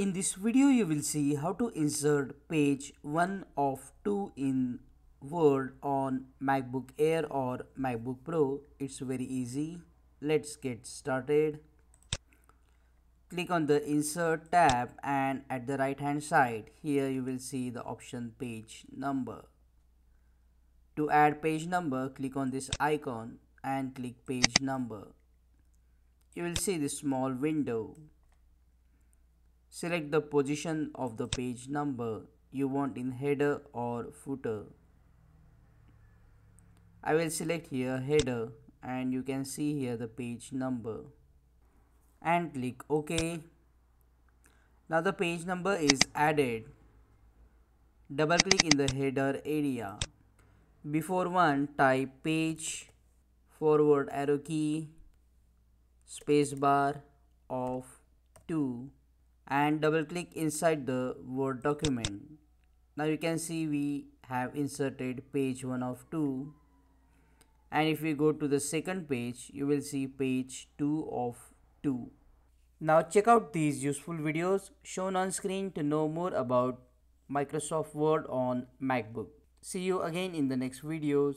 In this video you will see how to insert page 1 of 2 in Word on MacBook Air or MacBook Pro. It's very easy. Let's get started. Click on the insert tab and at the right hand side here you will see the option page number. To add page number click on this icon and click page number. You will see this small window Select the position of the page number you want in header or footer. I will select here header and you can see here the page number and click OK. Now the page number is added. Double click in the header area. Before one type page forward arrow key spacebar of 2 and double click inside the Word document. Now you can see we have inserted page 1 of 2 and if we go to the second page you will see page 2 of 2. Now check out these useful videos shown on screen to know more about Microsoft Word on MacBook. See you again in the next videos.